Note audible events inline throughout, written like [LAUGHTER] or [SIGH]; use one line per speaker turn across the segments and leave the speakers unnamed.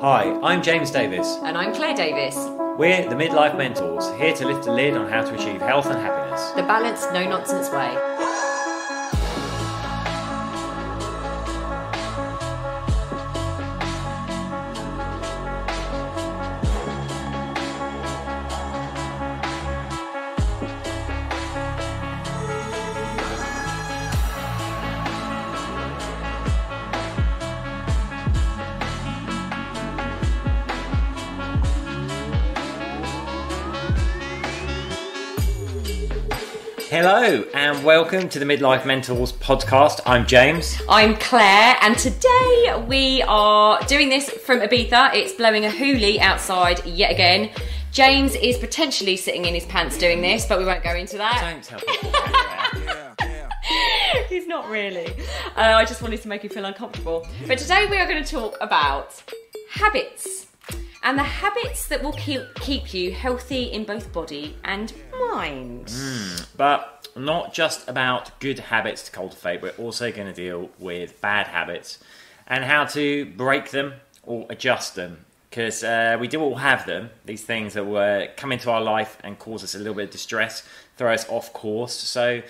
Hi, I'm James Davis.
And I'm Claire Davis.
We're the Midlife Mentors, here to lift the lid on how to achieve health and happiness.
The balanced, no nonsense way.
And welcome to the Midlife Mentors podcast. I'm James.
I'm Claire, and today we are doing this from Ibiza. It's blowing a hoolie outside yet again. James is potentially sitting in his pants doing this, but we won't go into that.
Don't tell people. [LAUGHS]
He's not really. Uh, I just wanted to make you feel uncomfortable. But today we are going to talk about habits and the habits that will keep keep you healthy in both body and mind.
but not just about good habits to cultivate, we're also going to deal with bad habits and how to break them or adjust them. Because uh, we do all have them, these things that will come into our life and cause us a little bit of distress, throw us off course. So,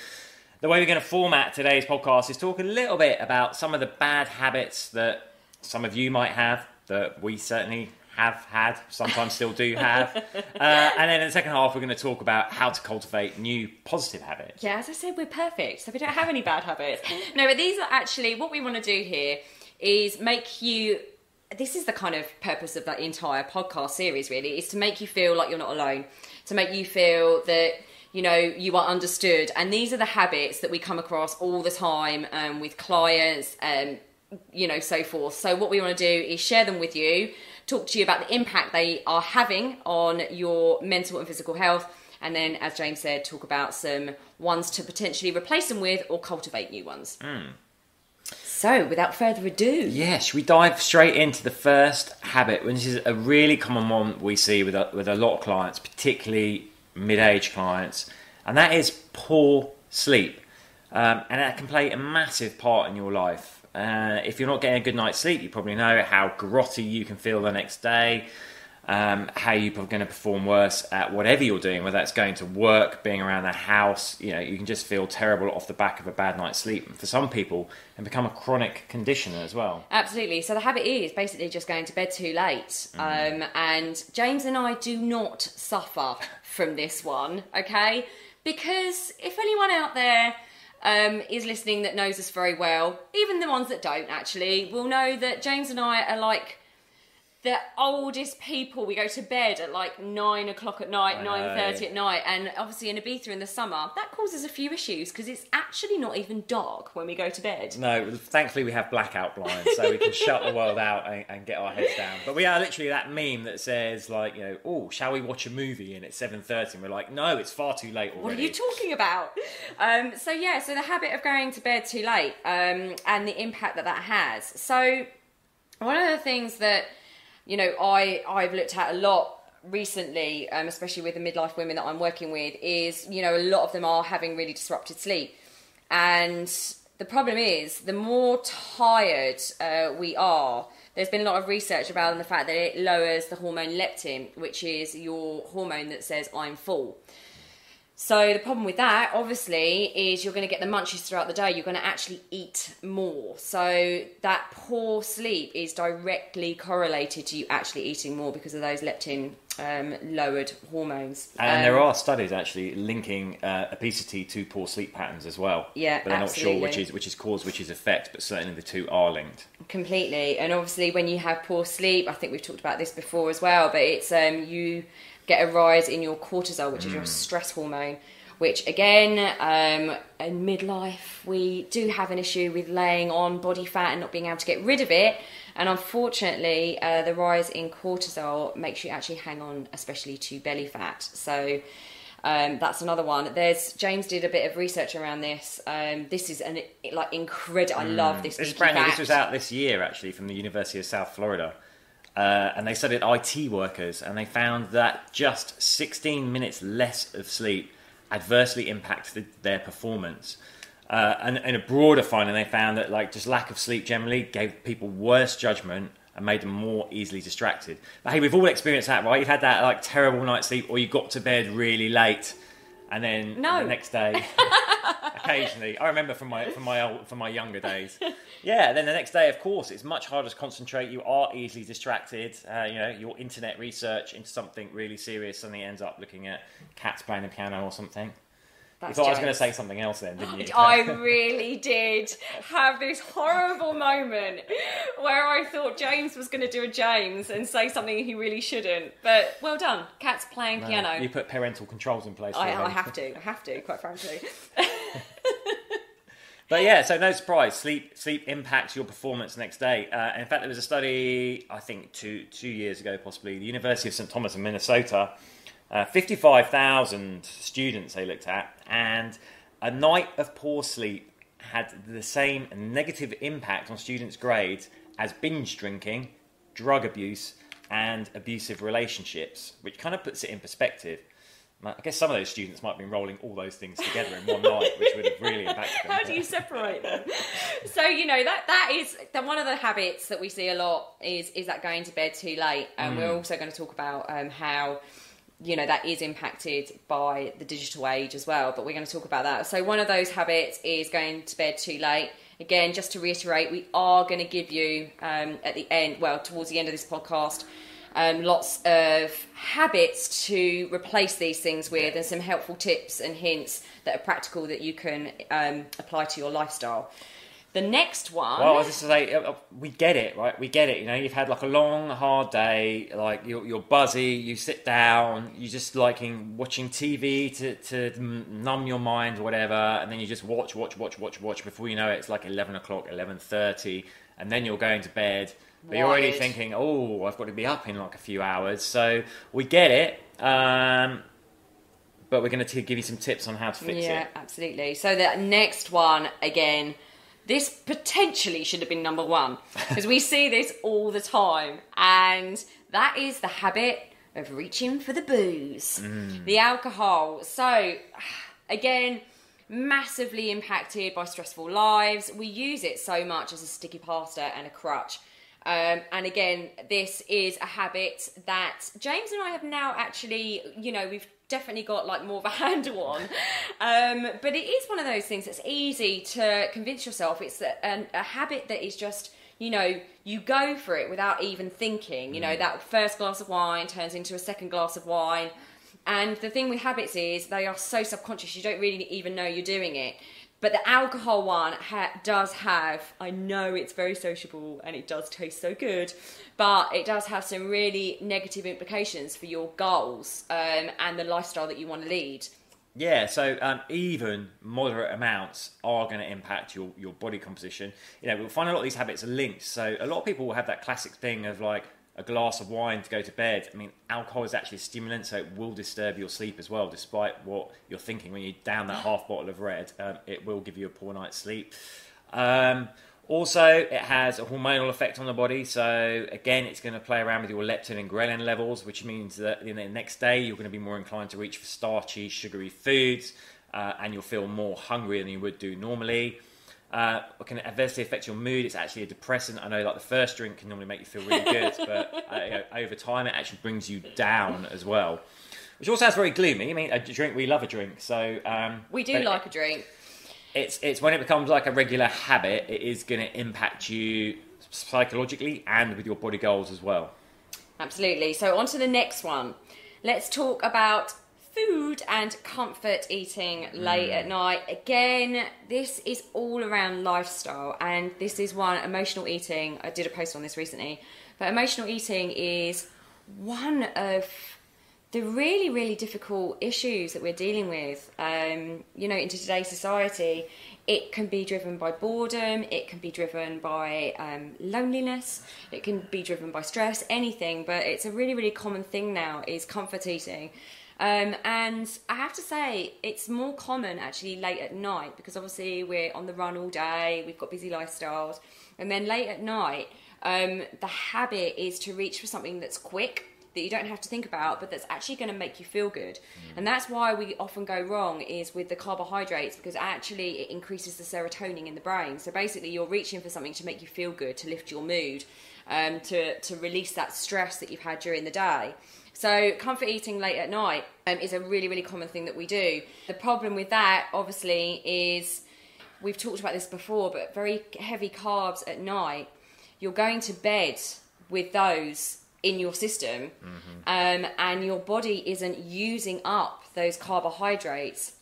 the way we're going to format today's podcast is talk a little bit about some of the bad habits that some of you might have, that we certainly have had, sometimes still do have. [LAUGHS] uh, and then in the second half, we're going to talk about how to cultivate new positive habits.
Yeah, as I said, we're perfect, so we don't have any bad habits. No, but these are actually what we want to do here is make you. This is the kind of purpose of that entire podcast series, really, is to make you feel like you're not alone, to make you feel that you know you are understood. And these are the habits that we come across all the time um, with clients, um, you know, so forth. So what we want to do is share them with you, talk to you about the impact they are having on your mental and physical health, and then, as James said, talk about some ones to potentially replace them with or cultivate new ones. So, without further ado,
Yeah, should we dive straight into the first habit, which is a really common one we see with a, with a lot of clients, particularly mid-age clients, and that is poor sleep. Um, and that can play a massive part in your life. Uh, if you're not getting a good night's sleep, you probably know how grotty you can feel the next day, um, how you're going to perform worse at whatever you're doing, whether that's going to work, being around the house. You know, you can just feel terrible off the back of a bad night's sleep. And for some people, it can become a chronic condition as well.
Absolutely. So the habit is basically just going to bed too late. Um, and James and I do not suffer from this one, okay? Because if anyone out there um, is listening that knows us very well, even the ones that don't actually, will know that James and I are like the oldest people. We go to bed at like nine o'clock at night, nine thirty at night, and obviously in Ibiza in the summer, that causes a few issues because it's actually not even dark when we go to bed.
No, thankfully we have blackout blinds, so we can [LAUGHS] shut the world out and, and get our heads down. But we are literally that meme that says like, you know, oh, shall we watch a movie? And it's seven thirty, and we're like, no, it's far too late already.
What are you talking about? Um, so yeah, so the habit of going to bed too late um, and the impact that that has. So one of the things that you know I I've looked at a lot recently, um, especially with the midlife women that I'm working with, is you know a lot of them are having really disrupted sleep, and the problem is the more tired uh, we are. There's been a lot of research around the fact that it lowers the hormone leptin, which is your hormone that says I'm full. So the problem with that, obviously, is you're going to get the munchies throughout the day. You're going to actually eat more. So that poor sleep is directly correlated to you actually eating more because of those leptin um, lowered hormones.
And
Um,
there are studies actually linking uh, obesity to poor sleep patterns as well.
Yeah,
but they're not sure which is which is cause, which is effect, but certainly the two are linked.
completely. And obviously, when you have poor sleep, I think we've talked about this before as well. But it's um, you get a rise in your cortisol, which is your stress hormone. Which again, um, in midlife, we do have an issue with laying on body fat and not being able to get rid of it. And unfortunately, uh, the rise in cortisol makes you actually hang on, especially to belly fat. So um, that's another one. There's James did a bit of research around this. Um, this is an like incredible. I love this.
This brand new. This was out this year actually from the University of South Florida. Uh, and they studied IT workers, and they found that just 16 minutes less of sleep adversely impacted their performance. Uh, and in a broader finding, they found that like just lack of sleep generally gave people worse judgment and made them more easily distracted. But hey, we've all experienced that, right? You've had that like terrible night's sleep, or you got to bed really late, and then
No.
the next day, [LAUGHS] occasionally, I remember from my from my old, from my younger days. [LAUGHS] Yeah, then the next day, of course, it's much harder to concentrate. You are easily distracted. Uh, you know, your internet research into something really serious suddenly ends up looking at cats playing the piano or something.
That's
you thought I was going to say something else then, didn't you? [LAUGHS]
I [LAUGHS] really did have this horrible moment where I thought James was going to do a James and say something he really shouldn't. But well done, Cat's playing
No,
piano.
You put parental controls in place.
I, I have to. I have to. Quite frankly. [LAUGHS]
But yeah, so no surprise. Sleep sleep impacts your performance next day. Uh, in fact, there was a study I think two two years ago, possibly the University of St Thomas in Minnesota. Uh, Fifty-five thousand students they looked at, and a night of poor sleep had the same negative impact on students' grades as binge drinking, drug abuse, and abusive relationships, which kind of puts it in perspective. I guess some of those students might have been rolling all those things together in one night, which would have really impacted them.
How do you separate them? so you know that that is that one of the habits that we see a lot is is that going to bed too late, and we're also going to talk about um, how you know that is impacted by the digital age as well. But we're going to talk about that. So one of those habits is going to bed too late. Again, just to reiterate, we are going to give you um, at the end, well, towards the end of this podcast. Um, lots of habits to replace these things with, and some helpful tips and hints that are practical that you can um, apply to your lifestyle. The next one,
Well, I was just to say, uh, uh, we get it, right? We get it. You know, you've had like a long, hard day. Like you're, you're buzzy. You sit down. You're just liking watching TV to to numb your mind or whatever, and then you just watch, watch, watch, watch, watch. Before you know it, it's like eleven o'clock, eleven thirty, and then you're going to bed. But you're already thinking, oh, I've got to be up in like a few hours. So we get it. Um, but we're going to give you some tips on how to fix
yeah,
it.
Yeah, absolutely. So the next one again, this potentially should have been number one because we see this all the time, and that is the habit of reaching for the booze, the alcohol. So again. Massively impacted by stressful lives. We use it so much as a sticky plaster and a crutch. Um, and again, this is a habit that James and I have now actually, you know, we've definitely got like more of a [LAUGHS] handle on. Um, but it is one of those things that's easy to convince yourself. It's a, an, a habit that is just, you know, you go for it without even thinking. You know, that first glass of wine turns into a second glass of wine. And the thing with habits is they are so subconscious, you don't really even know you're doing it. But the alcohol one ha- does have, I know it's very sociable and it does taste so good, but it does have some really negative implications for your goals um, and the lifestyle that you want to lead.
Yeah, so um, even moderate amounts are going to impact your, your body composition. You know, we'll find a lot of these habits are linked. So a lot of people will have that classic thing of like a glass of wine to go to bed. I mean, alcohol is actually a stimulant, so it will disturb your sleep as well, despite what you're thinking. When you down that half bottle of red, um, it will give you a poor night's sleep. Um, also, it has a hormonal effect on the body. So again, it's going to play around with your leptin and ghrelin levels, which means that the next day you're going to be more inclined to reach for starchy, sugary foods, uh, and you'll feel more hungry than you would do normally. Uh, it can adversely affect your mood. It's actually a depressant. I know, like the first drink can normally make you feel really good, [LAUGHS] but uh, you know, over time it actually brings you down as well. Which also sounds very gloomy. I mean, a drink we love a drink, so um,
We do like a drink.
it's it's when it becomes like a regular habit, it is going to impact you psychologically and with your body goals as well.
Absolutely. So, on to the next one. Let's talk about food and comfort eating late at night. Again, this is all around lifestyle, and this is one emotional eating. I did a post on this recently, but emotional eating is one of the really, really difficult issues that we're dealing with, um, you know, into today's society, it can be driven by boredom, it can be driven by um, loneliness, it can be driven by stress, anything. But it's a really, really common thing now is comfort eating. Um, and I have to say, it's more common actually late at night because obviously we're on the run all day, we've got busy lifestyles, and then late at night, um, the habit is to reach for something that's quick, that you don't have to think about, but that's actually going to make you feel good. And that's why we often go wrong is with the carbohydrates because actually it increases the serotonin in the brain. So basically, you're reaching for something to make you feel good, to lift your mood, um, to to release that stress that you've had during the day. So comfort eating late at night um, is a really really common thing that we do. The problem with that, obviously, is we've talked about this before, but very heavy carbs at night, you're going to bed with those in your system, um, and your body isn't using up those carbohydrates,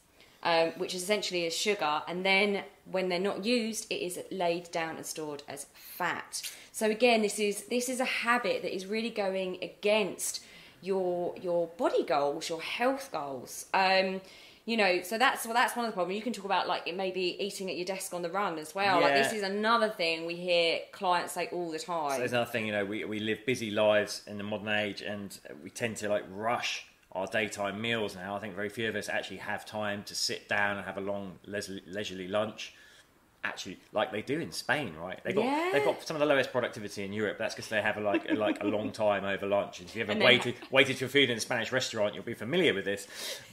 um, which is essentially is sugar, and then when they're not used, it is laid down and stored as fat. So again, this is this is a habit that is really going against your your body goals, your health goals. Um, you know, so that's well, that's one of the problems. You can talk about like it may be eating at your desk on the run as well. Like this is another thing we hear clients say all the
So
time.
there's another thing, you know, we, we live busy lives in the modern age and we tend to like rush our daytime meals now. I think very few of us actually have time to sit down and have a long leisurely lunch. Actually, like they do in Spain, right? They got
Yeah.
they've got some of the lowest productivity in Europe. That's because they have a, like a, like a long time over lunch. And if you ever
And then-
waited waited for food in a Spanish restaurant, you'll be familiar with this.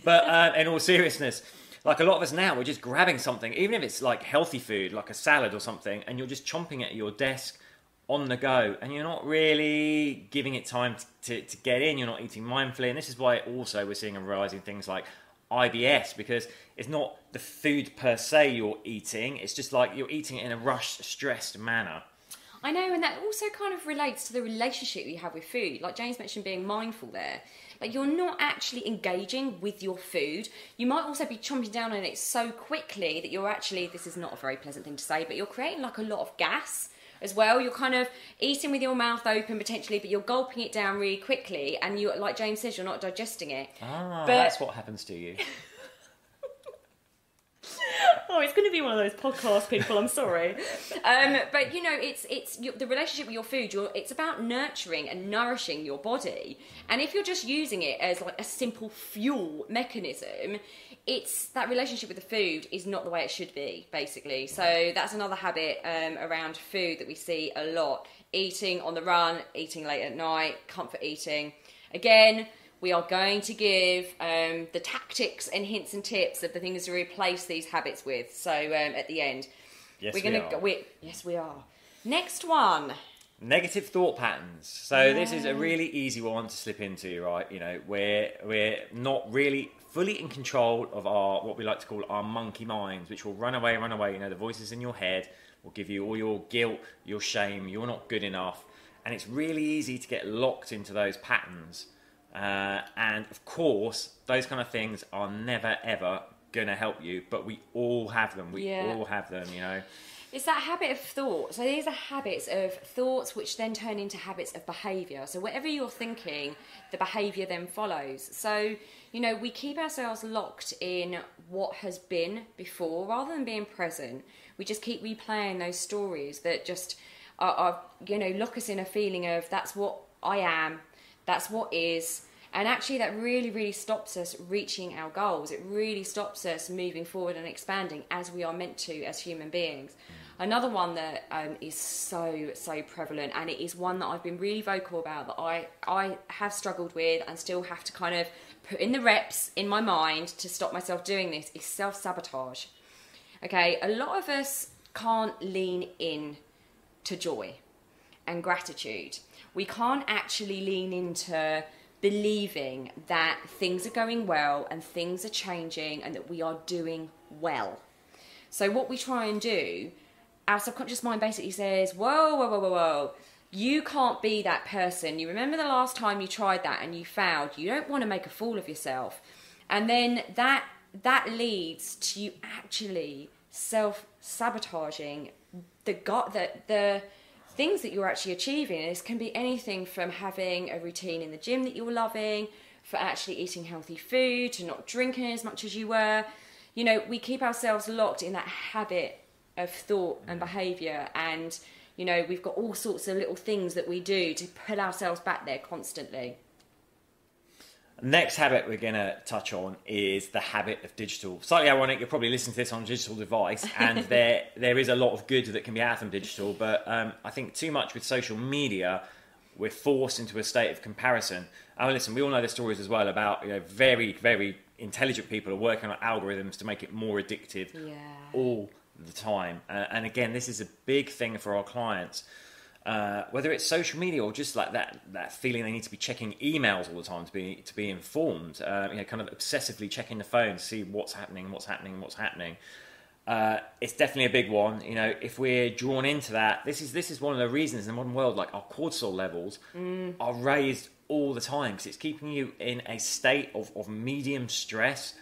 But uh, in all seriousness, like a lot of us now, we're just grabbing something, even if it's like healthy food, like a salad or something, and you're just chomping it at your desk on the go, and you're not really giving it time to, to, to get in. You're not eating mindfully, and this is why also we're seeing a rise in things like IBS because it's not the food per se you're eating; it's just like you're eating it in a rushed, stressed manner.
I know, and that also kind of relates to the relationship you have with food. Like James mentioned, being mindful there. Like you're not actually engaging with your food. You might also be chomping down on it so quickly that you're actually, this is not a very pleasant thing to say, but you're creating like a lot of gas as well. You're kind of eating with your mouth open potentially, but you're gulping it down really quickly. And you, like James says, you're not digesting it.
Ah,
But-
that's what happens to you. [LAUGHS]
oh, it's going to be one of those podcast people. I'm sorry, [LAUGHS] um, but you know, it's it's your, the relationship with your food. You're, it's about nurturing and nourishing your body. And if you're just using it as like a simple fuel mechanism, it's that relationship with the food is not the way it should be. Basically, so that's another habit um, around food that we see a lot: eating on the run, eating late at night, comfort eating. Again, we are going to give um, the tactics and hints and tips of the things to replace these habits with. So um, at the end,
Yes,
we're gonna
are.
go. We, yes, we are. Next one.
Negative thought patterns. So this is a really easy one to slip into, right? You know, we're we're not really fully in control of our what we like to call our monkey minds, which will run away, run away. You know, the voices in your head will give you all your guilt, your shame, you're not good enough, and it's really easy to get locked into those patterns. Uh, and of course, those kind of things are never ever going to help you, but we all have them. We
Yeah.
all have them, you know.
It's that habit of thought. So these are habits of thoughts which then turn into habits of behaviour. So whatever you're thinking, the behaviour then follows. So, you know, we keep ourselves locked in what has been before rather than being present. We just keep replaying those stories that just are, are you know, lock us in a feeling of that's what I am, that's what is. And actually, that really, really stops us reaching our goals. It really stops us moving forward and expanding as we are meant to as human beings. Another one that um, is so, so prevalent, and it is one that I've been really vocal about that I, I have struggled with and still have to kind of put in the reps in my mind to stop myself doing this, is self sabotage. Okay, a lot of us can't lean in to joy and gratitude. We can't actually lean into believing that things are going well and things are changing and that we are doing well. So, what we try and do, our subconscious mind basically says, Whoa, whoa, whoa, whoa, whoa. You can't be that person. You remember the last time you tried that and you failed. You don't want to make a fool of yourself. And then that that leads to you actually self sabotaging the got the the things that you're actually achieving. And this can be anything from having a routine in the gym that you're loving, for actually eating healthy food, to not drinking as much as you were. You know, we keep ourselves locked in that habit of thought and mm. behavior and you know we've got all sorts of little things that we do to pull ourselves back there constantly
Next habit we're going to touch on is the habit of digital. Slightly ironic, you're probably listening to this on a digital device, and [LAUGHS] there there is a lot of good that can be out from digital. But um, I think too much with social media we're forced into a state of comparison. I mean, listen, we all know the stories as well about you know very very intelligent people are working on algorithms to make it more addictive
Yeah.
all the time. Uh, and again, this is a big thing for our clients. Uh, whether it's social media or just like that, that feeling they need to be checking emails all the time to be to be informed, uh, you know, kind of obsessively checking the phone to see what's happening, what's happening, what's happening. Uh, it's definitely a big one. You know, if we're drawn into that, this is this is one of the reasons in the modern world, like our cortisol levels are raised all the time because it's keeping you in a state of, of medium stress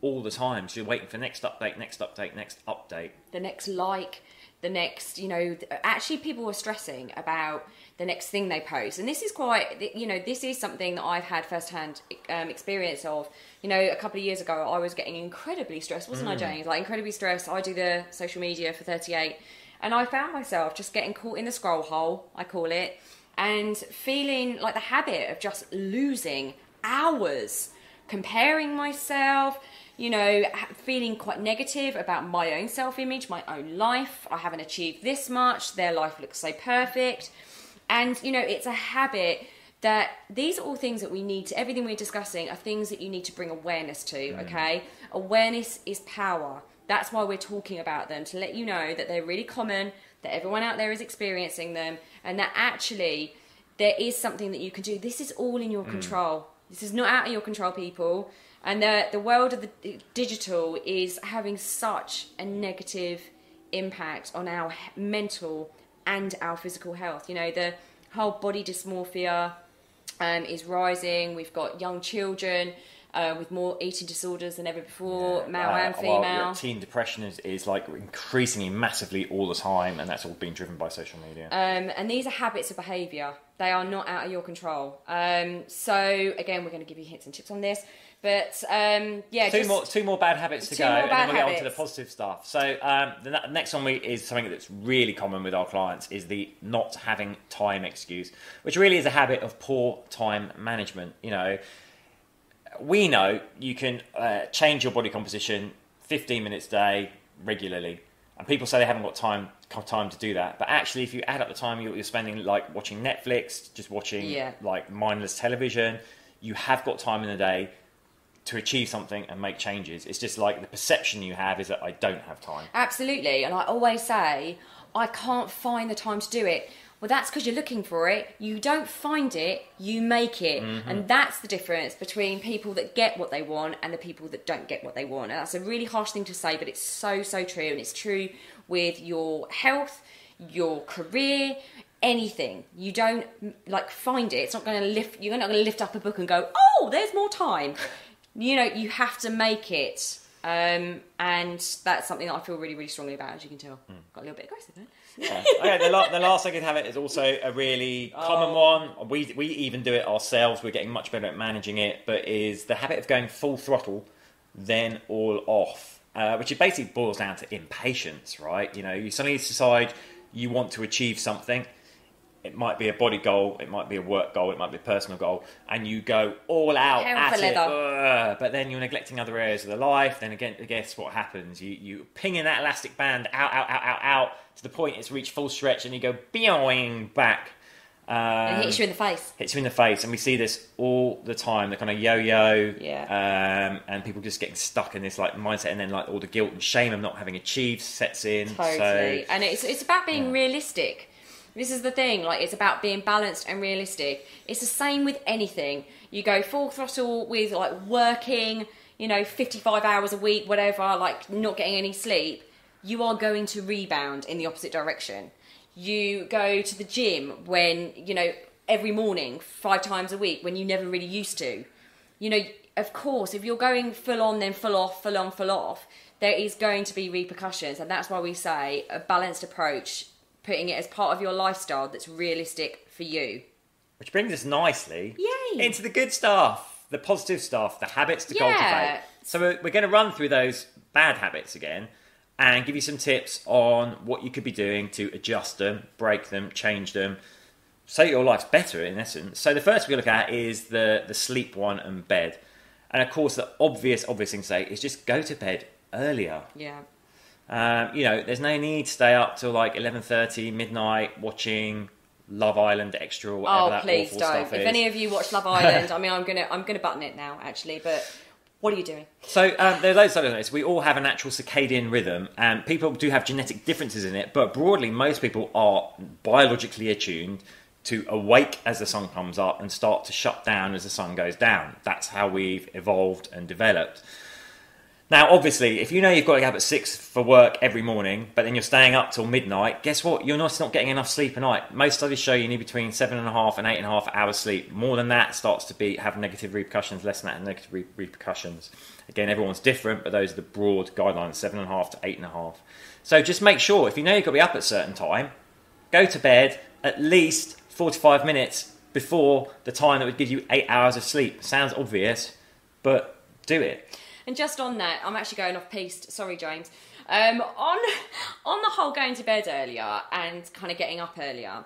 all the time. So you're waiting for next update, next update, next update.
the next like, the next, you know, actually people were stressing about the next thing they post. And this is quite, you know, this is something that I've had firsthand um, experience of. You know, a couple of years ago, I was getting incredibly stressed, wasn't I, James? Like, incredibly stressed. I do the social media for 38. And I found myself just getting caught in the scroll hole, I call it, and feeling like the habit of just losing hours comparing myself, you know, feeling quite negative about my own self image, my own life. I haven't achieved this much, their life looks so perfect. And, you know, it's a habit that these are all things that we need to, everything we're discussing are things that you need to bring awareness to, okay? Awareness is power. That's why we're talking about them, to let you know that they're really common, that everyone out there is experiencing them, and that actually there is something that you can do. This is all in your mm. control. This is not out of your control, people. And the the world of the digital is having such a negative impact on our mental and our physical health. You know, the whole body dysmorphia um, is rising. We've got young children uh, with more eating disorders than ever before, male
Uh,
and
well,
female.
yeah, teen depression is, is like increasingly massively all the time, and that's all being driven by social media.
Um, and these are habits of behaviour. They are not out of your control. Um, so again, we're going to give you hints and tips on this. But um, yeah,
two
just,
more two more bad habits to go, and then we'll get on to the positive stuff. So um, the ne- next one we, is something that's really common with our clients is the not having time excuse, which really is a habit of poor time management. You know, we know you can uh, change your body composition 15 minutes a day regularly. And people say they haven't got time time to do that, but actually, if you add up the time you're you're spending, like watching Netflix, just watching
Yeah.
like mindless television, you have got time in the day to achieve something and make changes. It's just like the perception you have is that I don't have time.
Absolutely. And I always say, I can't find the time to do it. Well, that's because you're looking for it. You don't find it, you make it. Mm-hmm. And that's the difference between people that get what they want and the people that don't get what they want. And that's a really harsh thing to say, but it's so, so true. And it's true with your health, your career, anything. You don't like find it. It's not going to lift, you're not going to lift up a book and go, oh, there's more time. [LAUGHS] You know, you have to make it. Um, and that's something that I feel really, really strongly about, as you can tell. Got a little bit aggressive there.
Yeah. okay, the, la- the last second habit is also a really common one. We, we even do it ourselves. We're getting much better at managing it, but is the habit of going full throttle, then all off, uh, which it basically boils down to impatience, right? You know, you suddenly decide you want to achieve something. It might be a body goal, it might be a work goal, it might be a personal goal, and you go all out
Hell
at it. Ugh, but then you're neglecting other areas of the life. Then again, guess what happens? You you pinging that elastic band out, out, out, out, out to the point it's reached full stretch, and you go boing back. Um,
And hits you in the face.
hits you in the face, and we see this all the time. The kind of yo-yo,
Yeah.
um, and people just getting stuck in this like mindset, and then like all the guilt and shame of not having achieved sets in.
Totally.
So
and it's it's about being realistic. This is the thing, like it's about being balanced and realistic. It's the same with anything. You go full throttle with like working, you know, 55 hours a week, whatever, like not getting any sleep, you are going to rebound in the opposite direction. You go to the gym when, you know, every morning, five times a week when you never really used to. You know, of course, if you're going full on, then full off, full on, full off, there is going to be repercussions. And that's why we say a balanced approach, putting it as part of your lifestyle that's realistic for you.
Which brings us nicely
Yay.
into the good stuff, the positive stuff, the habits to
Yeah.
cultivate. So we're, we're going to run through those bad habits again and give you some tips on what you could be doing to adjust them, break them, change them, so your life's better in essence. So the first we look at is the the sleep one and bed. And of course the obvious obvious thing to say is just go to bed earlier.
Yeah.
Um, you know, there's no need to stay up till like eleven thirty, midnight, watching Love Island extra or whatever
Oh,
that
please
awful
don't.
stuff
If
is.
any of you watch Love [LAUGHS] Island, I mean, I'm gonna I'm gonna button it now, actually. But what are you doing?
So um, there are loads of other things. We all have a natural circadian rhythm, and people do have genetic differences in it. But broadly, most people are biologically attuned to awake as the sun comes up and start to shut down as the sun goes down. That's how we've evolved and developed. Now, obviously, if you know you've got to get up at six for work every morning, but then you're staying up till midnight, guess what? You're not, not getting enough sleep a night. Most studies show you need between seven and a half and eight and a half hours sleep. More than that starts to be have negative repercussions. Less than that, negative re- repercussions. Again, everyone's different, but those are the broad guidelines: seven and a half to eight and a half. So just make sure if you know you've got to be up at a certain time, go to bed at least 45 minutes before the time that would give you eight hours of sleep. Sounds obvious, but do it.
And just on that, I'm actually going off piste. Sorry, James. Um, on on the whole going to bed earlier and kind of getting up earlier.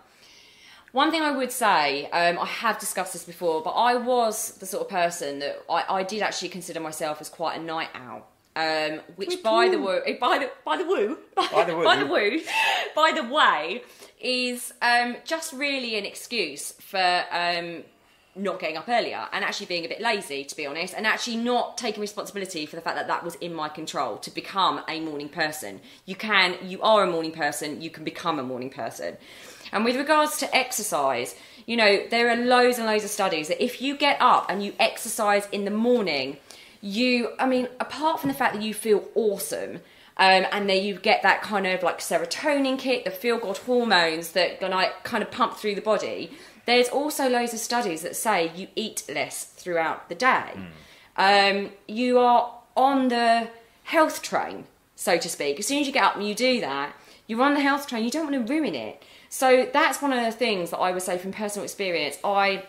One thing I would say, um, I have discussed this before, but I was the sort of person that I, I did actually consider myself as quite a night owl. Um, which by the woo, by the by the woo, [LAUGHS]
By the woo.
by the woo, by the way, is um, just really an excuse for um, not getting up earlier and actually being a bit lazy, to be honest, and actually not taking responsibility for the fact that that was in my control to become a morning person. You can, you are a morning person, you can become a morning person. And with regards to exercise, you know, there are loads and loads of studies that if you get up and you exercise in the morning, you, I mean, apart from the fact that you feel awesome, um, and then you get that kind of like serotonin kick, the feel good hormones that kind of pump through the body. There's also loads of studies that say you eat less throughout the day. Um, you are on the health train, so to speak. As soon as you get up and you do that, you're on the health train. You don't want to ruin it. So that's one of the things that I would say from personal experience. I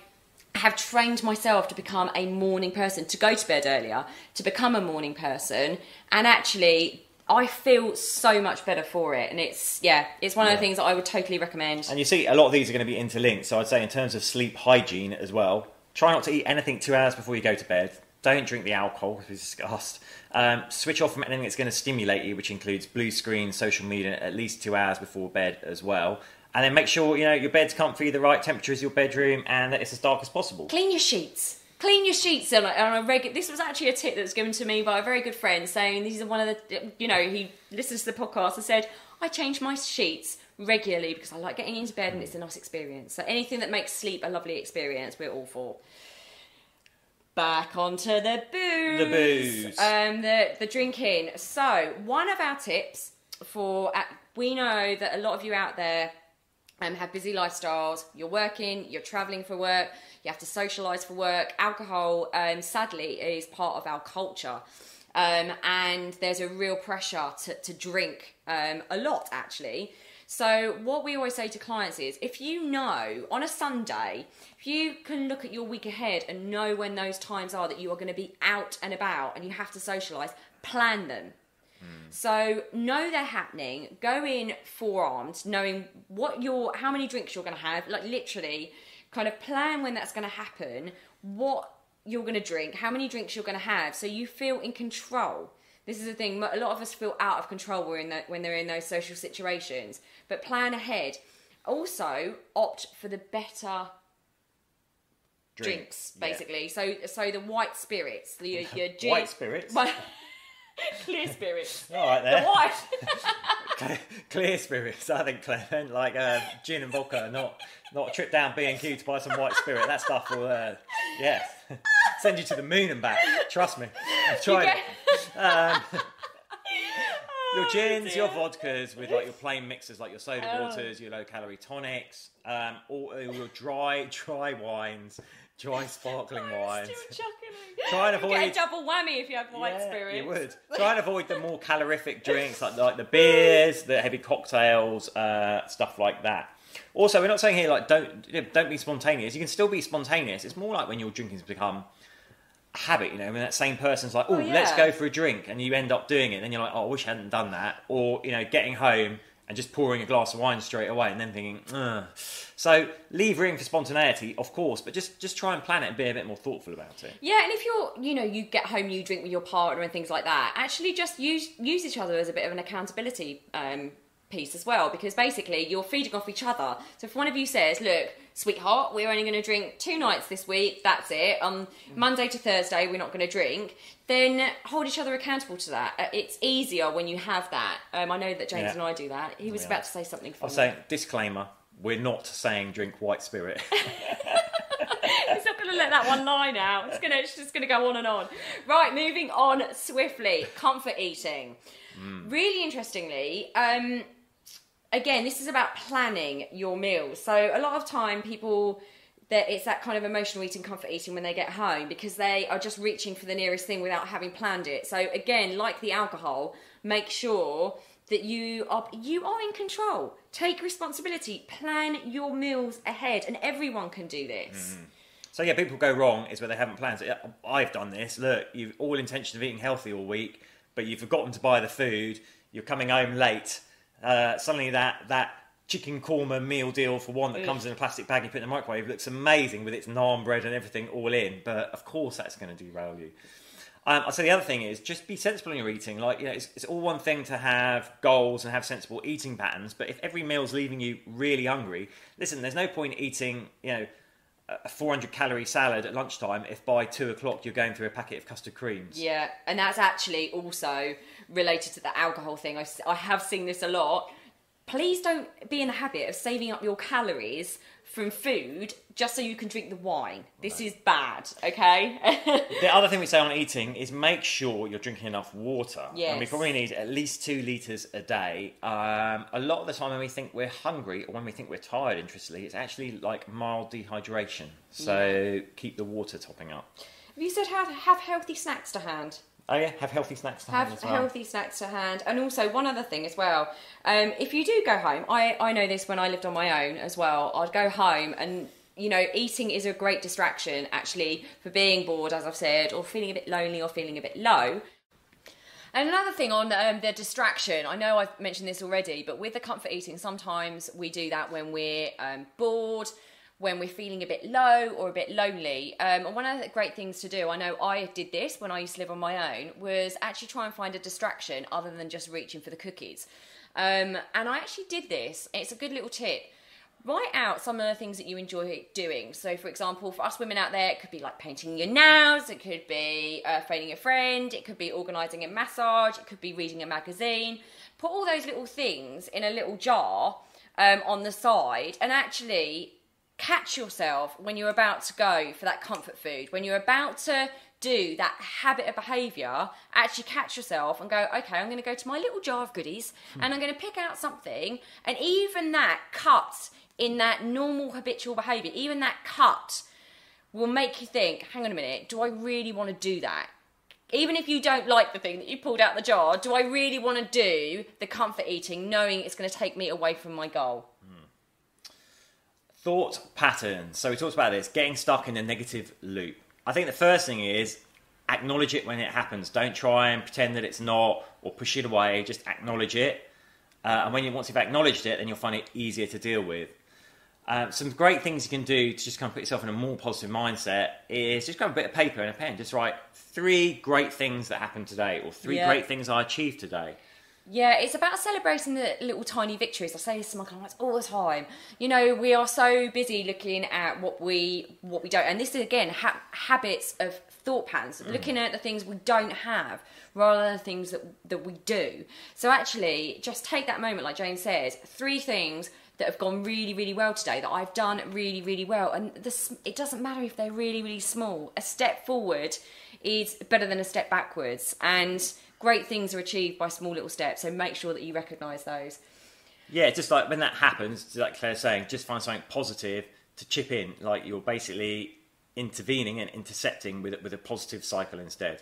have trained myself to become a morning person, to go to bed earlier, to become a morning person, and actually I feel so much better for it. And it's yeah, it's one of the things that I would totally recommend.
And you see, a lot of these are going to be interlinked. So I'd say, in terms of sleep hygiene as well, try not to eat anything two hours before you go to bed. Don't drink the alcohol, as we discussed. Um, switch off from anything that's going to stimulate you, which includes blue screen, social media, at least two hours before bed as well. And then make sure you know your bed's comfy, the right temperature is your bedroom, and that it's as dark as possible.
Clean your sheets. Clean your sheets on a, on a regular. This was actually a tip that was given to me by a very good friend, saying these are one of the. You know, he listens to the podcast and said, "I change my sheets regularly because I like getting into bed and it's a nice experience. So anything that makes sleep a lovely experience, we're all for." Back onto the booze.
The booze.
Um, the the drinking. So one of our tips for uh, we know that a lot of you out there um, have busy lifestyles. You're working, you're traveling for work, you have to socialise for work. Alcohol, um, sadly, is part of our culture. Um, and there's a real pressure to, to drink um, a lot, actually. So, what we always say to clients is if you know on a Sunday, if you can look at your week ahead and know when those times are that you are going to be out and about and you have to socialise, plan them. Mm. So know they're happening. Go in forearmed, knowing what your how many drinks you're going to have. Like literally, kind of plan when that's going to happen. What you're going to drink, how many drinks you're going to have, so you feel in control. This is the thing. A lot of us feel out of control when, in the, when they're in those social situations. But plan ahead. Also, opt for the better
Drink.
drinks,
Yeah.
basically. So, so the white spirits, the, your, [LAUGHS] your gin,
White spirits? [LAUGHS] [LAUGHS]
clear spirits.
All right
The
there.
white. [LAUGHS]
Clear, spirits, I think, Claire meant. Like uh, gin and vodka, not not a trip down B and Q to buy some white spirit. That stuff will, uh, yeah, [LAUGHS] send you to the moon and back. Trust me, I've tried it. Um, your gins, your vodkas with like your plain mixers, like your soda
Oh.
waters, your low calorie tonics, um, all, all your dry dry wines, dry sparkling [LAUGHS] wines. Try and
You get
avoid-
a double whammy if you have white
Yeah,
spirits.
You would [LAUGHS] try and avoid the more calorific drinks like like the beers, the heavy cocktails, uh, stuff like that. Also, we're not saying here like don't you know, don't be spontaneous. You can still be spontaneous. It's more like when your drinking's become a habit. You know, when that same person's like, "Oh,
Oh,
let's go for a drink," and you end up doing it, and then you're like, "Oh, I wish I hadn't done that," or you know, getting home and just pouring a glass of wine straight away, and then thinking, Ugh. So leave room for spontaneity, of course, but just just try and plan it and be a bit more thoughtful about it.
Yeah, and if you're, you know, you get home, you drink with your partner and things like that. Actually, just use use each other as a bit of an accountability um, piece as well because basically you're feeding off each other. So if one of you says, "Look, sweetheart, we're only going to drink two nights this week. That's it. On Monday to Thursday, we're not going to drink." Then hold each other accountable to that. Uh, It's easier when you have that. Um, I know that James
Yeah.
and I do that. He was
Yeah.
about to say something.
I'll
funny.
say disclaimer: we're not saying drink white spirit. [LAUGHS]
It's not going to let that one lie now. It's going to. It's just going to go on and on. Right, moving on swiftly. Comfort eating. Really interestingly, um, again, this is about planning your meals. So a lot of time, people that it's that kind of emotional eating, comfort eating when they get home because they are just reaching for the nearest thing without having planned it. So again, like the alcohol, make sure that you are you are in control. Take responsibility. Plan your meals ahead, and everyone can do this. Mm-hmm.
So yeah, people go wrong is where they haven't planned. I've done this. Look, you've all intention of eating healthy all week, but you've forgotten to buy the food. You're coming home late. Uh, suddenly that that chicken korma meal deal for one that comes in a plastic bag you put in the microwave looks amazing with its naan bread and everything all in. But of course, that's going to derail you. Um, say the other thing is just be sensible in your eating. Like, you know, it's, it's all one thing to have goals and have sensible eating patterns, but if every meal's leaving you really hungry, listen, there's no point eating, you know, a 400 calorie salad at lunchtime if by two o'clock you're going through a packet of custard creams.
Yeah, and that's actually also related to the alcohol thing. I, I have seen this a lot. Please don't be in the habit of saving up your calories from food just so you can drink the wine. This is bad, okay? [LAUGHS]
The other thing we say on eating is make sure you're drinking enough water. And we probably need at least two litres a day. Um, a lot of the time when we think we're hungry or when we think we're tired, interestingly, it's actually like mild dehydration. So keep the water topping up.
have you said have, have healthy snacks to hand?
Oh yeah, have healthy snacks to hand
have
as well.
healthy snacks to hand. And also one other thing as well. Um, if you do go home I, I know this when i lived on my own as well. I'd go home and you know eating is a great distraction actually for being bored as i've said or feeling a bit lonely or feeling a bit low. And another thing on um, the distraction, I know I've mentioned this already, but with the comfort eating, sometimes we do that when we're um, bored, when we're feeling a bit low or a bit lonely. Um, and one of the great things to do, I know I did this when I used to live on my own, was actually try and find a distraction other than just reaching for the cookies. Um, and I actually did this. It's a good little tip write out some of the things that you enjoy doing. So, for example, for us women out there, it could be like painting your nails, it could be uh, phoning a friend, it could be organising a massage, it could be reading a magazine. Put all those little things in a little jar um, on the side and actually catch yourself when you're about to go for that comfort food, when you're about to do that habit of behaviour, actually catch yourself and go, okay, I'm going to go to my little jar of goodies hmm. and I'm going to pick out something. And even that cut in that normal habitual behaviour, even that cut will make you think, hang on a minute, do I really want to do that? Even if you don't like the thing that you pulled out the jar, do I really want to do the comfort eating knowing it's going to take me away from my goal?
Thought patterns. So we talked about this, getting stuck in a negative loop. I think the first thing is acknowledge it when it happens. Don't try and pretend that it's not or push it away. Just acknowledge it. Uh, and when you once you've acknowledged it, then you'll find it easier to deal with. Um, some great things you can do to just kind of put yourself in a more positive mindset is just grab a bit of paper and a pen. Just write three great things that happened today, or three
Yeah.
great things I achieved today.
Yeah, it's about celebrating the little tiny victories. I say this to my clients all the time. You know, we are so busy looking at what we what we don't, and this is again ha- habits of thought patterns, mm. looking at the things we don't have rather than the things that that we do. So actually, just take that moment, like James says, three things that have gone really, really well today that I've done really, really well, and this it doesn't matter if they're really, really small. A step forward is better than a step backwards, and great things are achieved by small little steps. So make sure that you recognise those.
Yeah, just like when that happens, like Claire's saying, just find something positive to chip in. Like you're basically intervening and intercepting with with a positive cycle instead.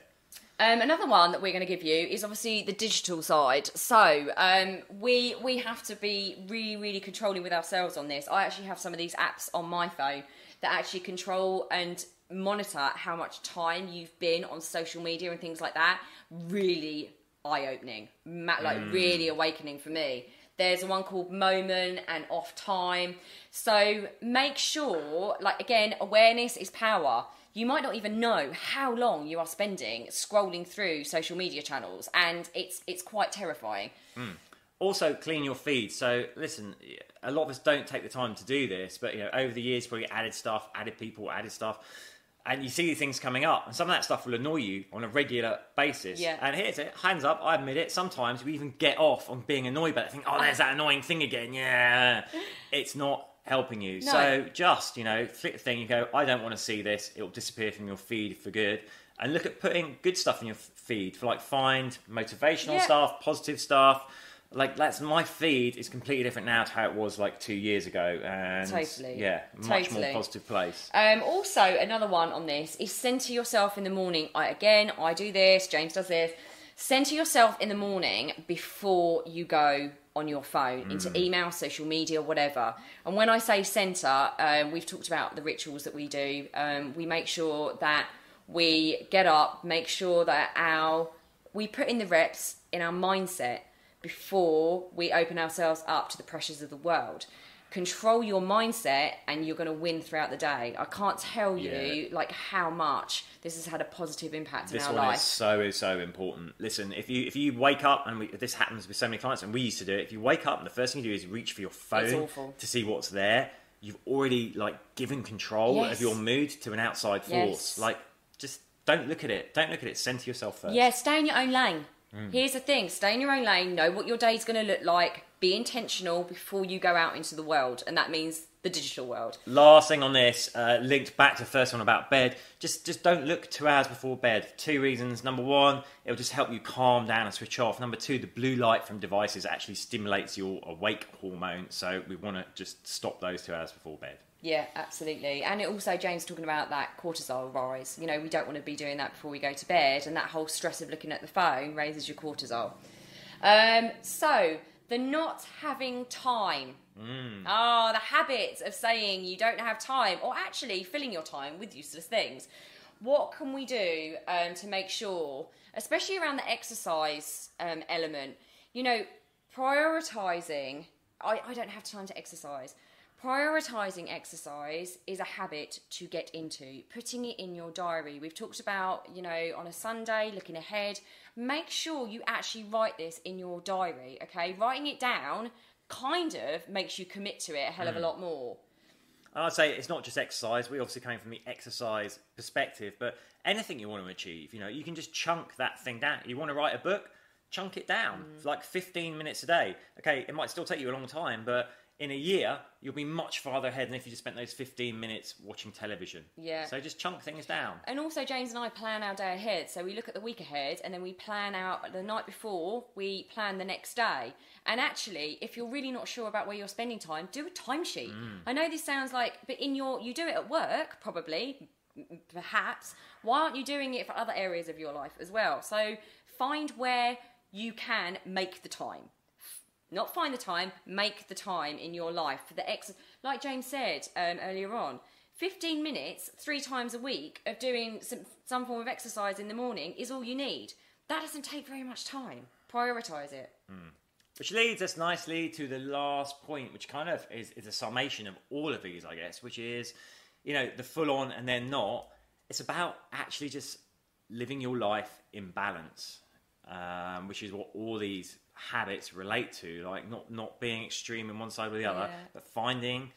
Um, another one that we're going to give you is obviously the digital side. So um, we we have to be really really controlling with ourselves on this. I actually have some of these apps on my phone that actually control and monitor how much time you've been on social media and things like that. Really eye opening, like mm. really awakening for me. There's one called Moment and Off Time. So make sure, like again, awareness is power. You might not even know how long you are spending scrolling through social media channels, and it's it's quite terrifying. Mm.
Also, clean your feed. So, listen, a lot of us don't take the time to do this, but you know, over the years, probably added stuff, added people, added stuff, and you see these things coming up, and some of that stuff will annoy you on a regular basis.
Yeah.
And here's it, hands up, I admit it. Sometimes we even get off on being annoyed by it. Think, oh, there's that annoying thing again. Yeah, it's not helping you.
No.
So just you know, flick the thing. You go, I don't want to see this. It will disappear from your feed for good. And look at putting good stuff in your feed for like find motivational
Yeah.
stuff, positive stuff. Like that's my feed is completely different now to how it was like two years ago, and
Totally.
yeah, much more
Totally.
positive place.
Um, also, another one on this is center yourself in the morning. I, again, I do this, James does this. Center yourself in the morning before you go on your phone into email, social media, whatever. And when I say center, um, we've talked about the rituals that we do. Um, we make sure that we get up, make sure that our we put in the reps in our mindset before we open ourselves up to the pressures of the world. Control your mindset, and you're going to win throughout the day. I can't tell you
Yeah.
like how much this has had a positive impact
This
in our
one
life.
is so so important. Listen, if you if you wake up and we, this happens with so many clients, and we used to do it. If you wake up and the first thing you do is reach for your phone to see what's there, you've already like given control
Yes.
of your mood to an outside force.
Yes.
Like just don't look at it. Don't look at it. Center yourself first.
Yeah, stay in your own lane.
Mm.
Here's the thing stay in your own lane, know what your day's going to look like, be intentional before you go out into the world, and that means the digital world.
Last thing on this, uh, linked back to the first one about bed. Just just don't look two hours before bed. Two reasons. Number one, it'll just help you calm down and switch off. Number two, the blue light from devices actually stimulates your awake hormone. So we want to just stop those two hours before bed.
Yeah, absolutely. And it also, James talking about that cortisol rise. You know, we don't want to be doing that before we go to bed, and that whole stress of looking at the phone raises your cortisol. Um, so, the not having time. Ah, the habit of saying you don't have time, or actually filling your time with useless things. What can we do um, to make sure, especially around the exercise um, element, you know, prioritizing? I, I don't have time to exercise. Prioritizing exercise is a habit to get into. Putting it in your diary. We've talked about, you know, on a Sunday, looking ahead. Make sure you actually write this in your diary, okay? Writing it down kind of makes you commit to it a hell of a lot more.
And I'd say it's not just exercise. We obviously came from the exercise perspective, but anything you want to achieve, you know, you can just chunk that thing down. You want to write a book, chunk it down
Mm.
for like 15 minutes a day. Okay, it might still take you a long time, but in a year, you'll be much farther ahead than if you just spent those 15 minutes watching television.
Yeah.
So just chunk things down.
And also, James and I plan our day ahead. So we look at the week ahead and then we plan out the night before, we plan the next day. And actually, if you're really not sure about where you're spending time, do a timesheet. Mm. I know this sounds like, but in your, you do it at work, probably, perhaps. Why aren't you doing it for other areas of your life as well? So find where you can make the time not find the time, make the time in your life for the ex. Like James said um, earlier on, 15 minutes three times a week of doing some, some form of exercise in the morning is all you need. That doesn't take very much time. Prioritize it.
Which leads us nicely to the last point, which kind of is, is a summation of all of these, I guess, which is, you know, the full on and then not. It's about actually just living your life in balance, um, which is what all these habits relate to, like not, not being extreme in one side or the other,
Yeah.
but finding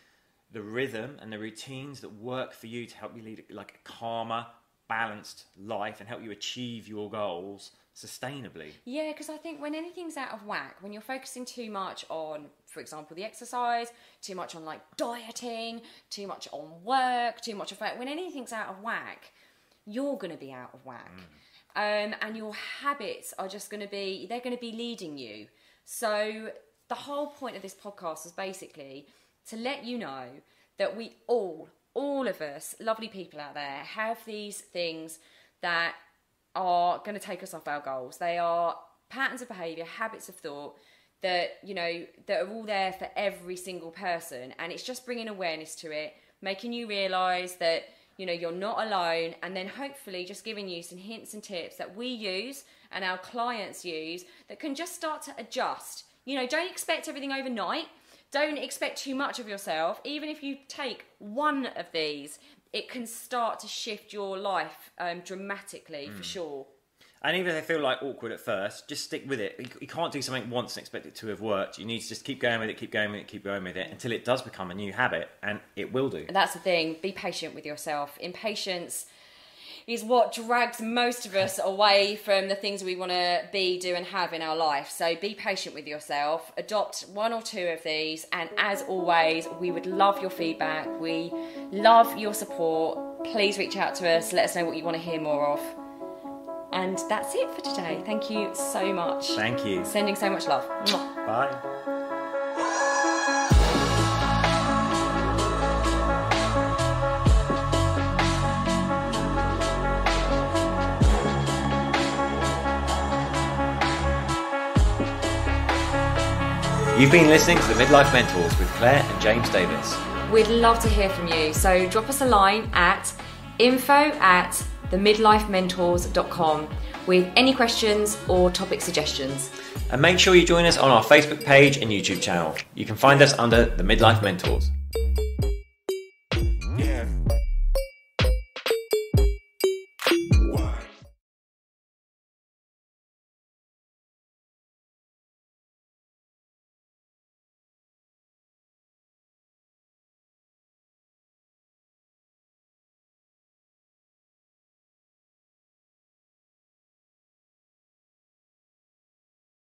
the rhythm and the routines that work for you to help you lead like a calmer, balanced life and help you achieve your goals sustainably.
Yeah, because I think when anything's out of whack, when you're focusing too much on, for example, the exercise, too much on like dieting, too much on work, too much of when anything's out of whack, you're going to be out of whack. Mm. Um, and your habits are just going to be, they're going to be leading you. So the whole point of this podcast was basically to let you know that we all, all of us, lovely people out there, have these things that are going to take us off our goals. They are patterns of behavior, habits of thought that, you know, that are all there for every single person. And it's just bringing awareness to it, making you realize that, you know, you're not alone. And then hopefully just giving you some hints and tips that we use and our clients use that can just start to adjust. You know, don't expect everything overnight. Don't expect too much of yourself. Even if you take one of these, it can start to shift your life um, dramatically for sure.
And even if they feel like awkward at first, just stick with it. You- You can't do something once and expect it to have worked. You need to just keep going with it, keep going with it, keep going with it until it does become a new habit, and it will do.
And that's the thing. Be patient with yourself. Impatience is what drags most of us [LAUGHS] away from the things we want to be, do, and have in our life. So be patient with yourself. Adopt one or two of these. And as always, we would love your feedback. We love your support. Please reach out to us. Let us know what you want to hear more of. And that's it for today. Thank you so much.
Thank you.
Sending so much love.
Bye. You've been listening to the Midlife Mentors with Claire and James Davis.
We'd love to hear from you. So drop us a line at info at themidlifementors.com with any questions or topic suggestions.
And make sure you join us on our Facebook page and YouTube channel. You can find us under the Midlife Mentors.